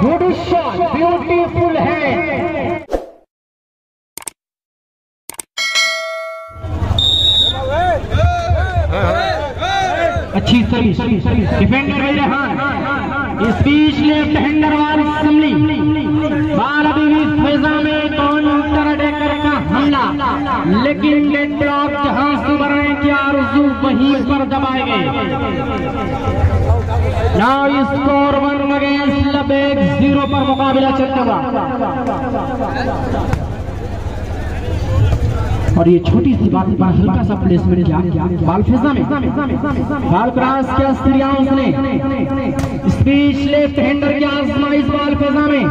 Beautiful है। अच्छी सही डिफेंडर है रेहान स्पीच लेफ़्ट हैंडर वाली अभी भी फेजा में काउंटर अटैकर का लेकिन डेडलॉक जहाँ सुबरने की आरज़ू वहीं पर दबाए गए नाउ स्कोर वन अगेंस्ट लबेग ज़ीरो पर मुकाबला चलता हुआ और ये छोटी सी बात पर हल्का सा प्लेसमेंट किया बाल फिजा में बाल क्रॉस किया सीरियांस ने स्पीच लेफ़्ट हैंडर की आजमाइश बाल फिजा में।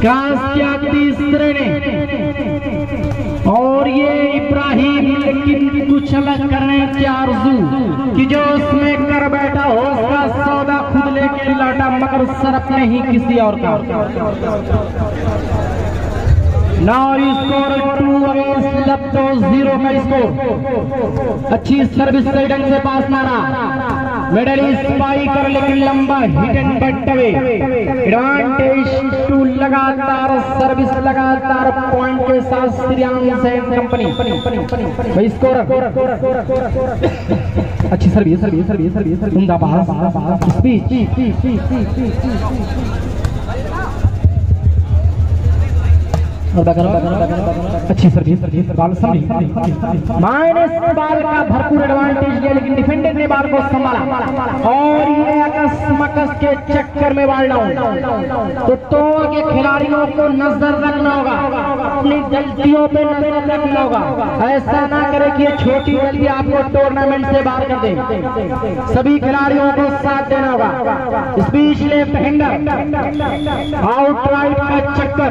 क्रॉस क्या तीसरे और ये इब्राहिम लेकिन कुछ अलग करने की आरज़ू कि जो उसमें कर बैठा हो, उसका सौदा खुद लेके लौटा, मगर सरफ नहीं किसी और का। Now score two against zero का स्कोर अच्छी सर्विस सही ढंग से पास मारा मेडल लेकिन लंबा hit and but away advantage to लगातार सर्विस लगातार पॉइंट के साथ कंपनी स्कोर अच्छी service service service service pass अच्छी सर्विस बाल माइनस बाल का भरपूर एडवांटेज लिया लेकिन डिफेंडर ने बाल को संभाला। और ये अकस्मकस के चक्कर में बाल डाउन तो तो के खिलाड़ियों को नज़र रखना होगा। अपनी गलतियों पे नज़र रखना होगा। ऐसा ना करे कि ये छोटी गलती आपको टूर्नामेंट से बाहर कर दे। सभी खिलाड़ियों को साथ देना होगा। Speech left hander out right का चक्कर।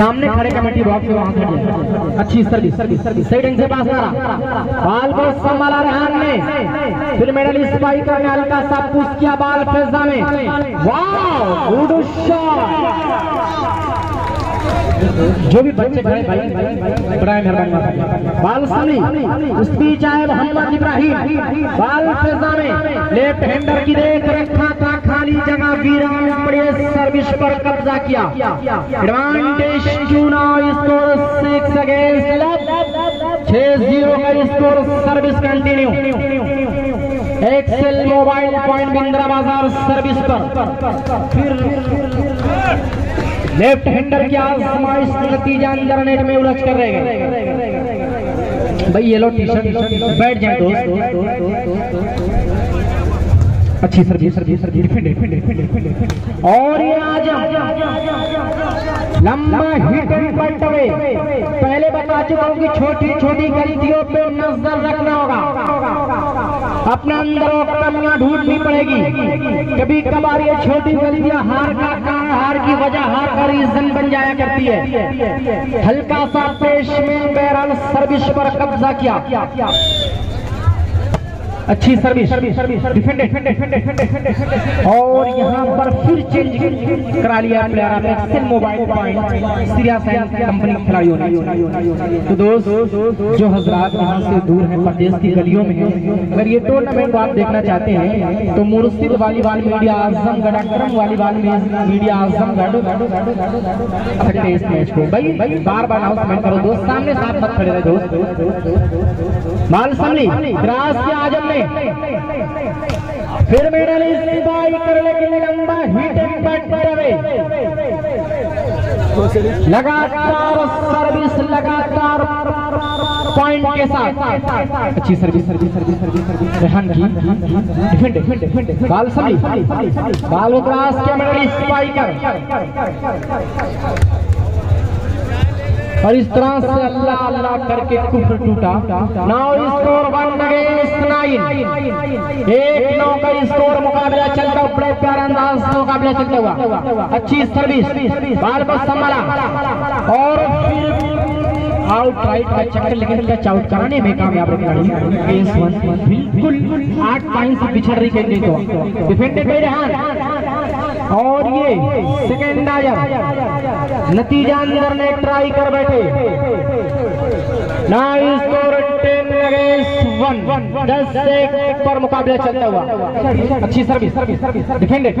सामने खड़े कमेटी बॉक्स वहाँ खड़े अच्छी सर्विस सर्विस सर्विस सही ढंग से पास मारा। बाल को संभाला रेहान ने फिर मेडल स्पाइकर ने हल्का सा पुश किया बाल फेजा में। वाह गुड जो भी बच्चे खड़े, भाई, बड़ा मेहरबानी बाल सली स्पीच आए मोहम्मद इब्राहिम। बाल फेजा में। लेफ़्ट हैंडर की देख रखा बड़े पर कब्जा किया। एडवांटेज चुना स्कोर सिक्स अगेंस्ट छह ज़ीरो का score service continue excel mobile point Bindra बाज़ार सर्विस पर। फिर लेफ़्ट हैंडर की आजमाइश नतीजा अंदर नेट में उलझ कर रह गए भाई येलो टी शर्ट बैठ जाए दोस्त। अच्छी service service service. Defend defend defend defend और ये आज लंबा हिट बट अवे पहले बता चुका हूँ कि छोटी छोटी गलतियों पे नज़र रखना होगा। अपने अंदर वो कमियाँ ढूंढनी पड़ेगी। कभी कभार ये छोटी गलतियाँ हार का कारण हार की वजह हार का रीजन बन जाया करती है। हल्का सा पेश में बैरल सर्विस पर कब्जा किया। अच्छी सर्विस और यहाँ पर फिर चेंज करा लिया प्लेयर मोबाइल कंपनी खिलाड़ियों ने। तो दोस्त, जो हजरात यहाँ से दूर है, प्रदेश की गलियों में अगर ये टूर्नामेंट आप देखना चाहते हैं तो Murshid volleyball media Azamgarh Akram volleyball media Azamgarh इस मैच को। भाई बार बार अनाउंसमेंट करो, दोस्त, सामने साथ मत खड़े रहे, दोस्त। माल समली ग्रास के आज़म ने। फिर मेडल बाई कर लेकिन लंबा हिट एंड बट अवे लगातार सर्विस लगातार पॉइंट के साथ। अच्छी service service service service service Rehan की। डिफेंड डिफेंड डिफेंड बाल सभी। बाल को क्रॉस के मेडल स्पाइकर और इस तरह से अल्लाह अल्लाह करके कुफर टूटा। Now score one against nine. एक नौ का स्कोर मुकाबला चलता बड़े प्यारा अंदाज से मुकाबला चलता हुआ। अच्छी सर्विस, बाल को संभाला। और आउट राइट का चक्कर लेकिन टच आउट कराने में कामयाब खिलाड़ी। केस वन बिल्कुल आठ पॉइंट से पिछड़ रही कैंडी को। डिफेंडेड बाय रेहान और ये सेकेंड आयर नतीजा अंदर ने ट्राई कर बैठे। पर मुकाबला चलता हुआ। अच्छी सर्विस सर्विस डिफेंडेड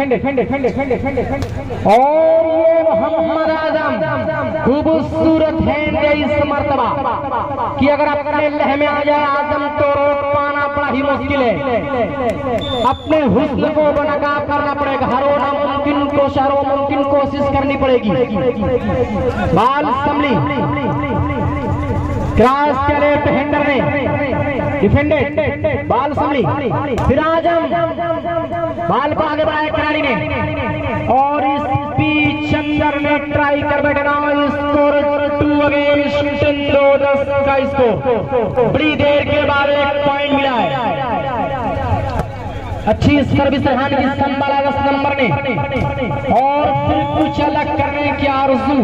और मोहम्मद आज़म खूबसूरत है इस मरतबा कि अगर अपने लह में आ जाए आज़म तो रोक पाना बड़ा ही मुश्किल है। अपने हुस्न को बनकाब करना पड़ेगा। हर नामुमकिन को शरो मुमकिन कोशिश करनी पड़ेगी। बाल संभली। क्रॉस चले हैंडर ने डिफेंडेड बाल संभली। फिर आज़म। बाल को आगे बढ़ाया खिलाड़ी ने। और इस अंदर ने ट्राई कर बैठना स्कोर टू अगेंस्ट दो दस का स्कोर बड़ी देर के बाद एक पॉइंट मिला है. अच्छी सर्विस दस नंबर ने. और फिर कुछ अलग करने की आरज़ू.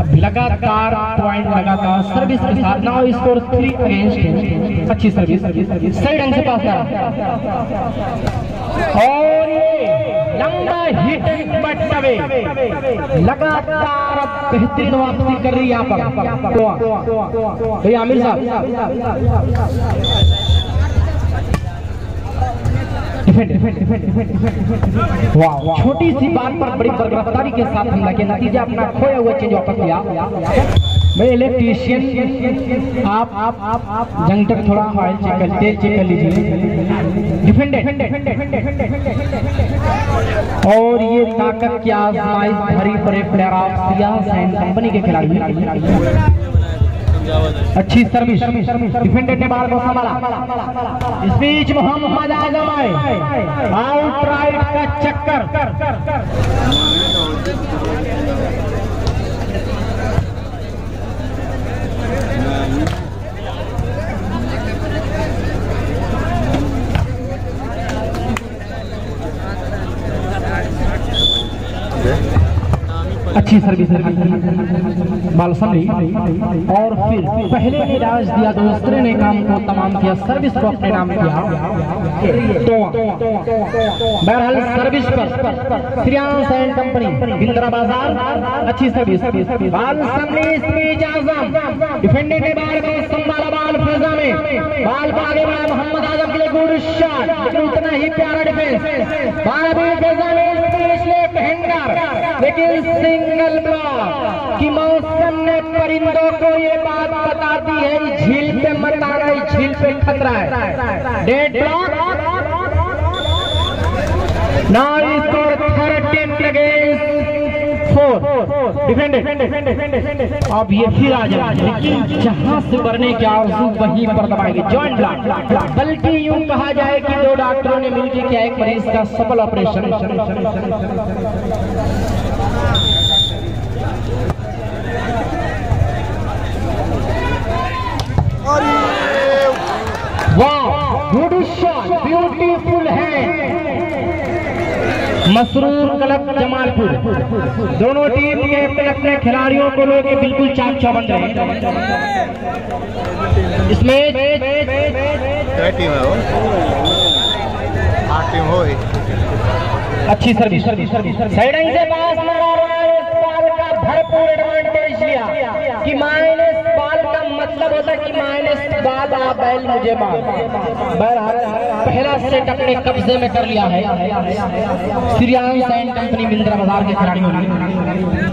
अब लगातार पॉइंट लगातार सर्विस के साथ. नाउ स्कोर थ्री अगेंस्ट अच्छी सर्विस सही ढंग से पास और ये लंबा हिट बट अवे लगातार बेहतरीन वापसी कर रही है यहाँ पर। भैया आमिर साहब। वाह छोटी सी बात पर बड़ी गिरफ्तारी के साथ हमला किया। नतीजा अपना खोया हुआ चीज़ वापस लिया। मैं इलेक्ट्रीशियन आप आप आप आप जंग तक थोड़ा ऑयल चेक कर तेल चेक कर लीजिए। डिफेंडेड और ये ताकत की आजमाइश भरी परे प्लेयर ऑफ़ सियाह कंपनी के खिलाड़ी अच्छी सर्विस डिफेंडेड ने बाल को संभाला इस बीच मोहम्मद आज़म आए। आउट राइट का चक्कर। अच्छी सर्विस बाल समझी और फिर पहले ने राज दिया, दूसरे ने काम को तमाम किया सर्विस को अपने नाम किया तो बहरहाल सर्विस पर श्रियांश एंड कंपनी बिंद्रा बाज़ार, अच्छी सर्विस बाल समझी स्पीच आज़म डिफेंडेड ने बाल को संभाला बाल फिजा में। बाल को आगे बढ़ाया मोहम्मद आज़म के लिए गुड शॉट उतना ही प्यारा डिफेंस बाल भी फिजा में। लेकिन सिंगल ब्लॉक कि मौसम ने परिंदों को ये बात बता दी है झील पे मत आना झील पे खतरा है। Dead now score thirteen against four. Defended अब ये फिर आ जाए। जहाँ से बढ़ने की आरज़ू वहीं पर दबाएँगे। जॉइंट ब्लॉक बल्कि यूँ कहा जाए कि दो डॉक्टरों ने मिलकर किया एक मरीज़ का सफल ऑपरेशन ब्यूटीफुल है मसरूर क्लब जमालपुर। दोनों टीम के अपने अपने खिलाड़ियों को लोग बिल्कुल चाक चौबंद रहे इसमें टीम है वो? टीम हो अच्छी सर्विस सर्विस सर्विस साइड से पास बाल का भरपूर एडवांटेज लिया। कि माइनस बाल का मतलब होता है कि माइनस बाल आ बैल मुझे मार। हर पहला सेट अपने कब्जे में कर लिया है। श्रीयांग साइन कंपनी बिंद्रा बाज़ार के खिलाड़ियों ने।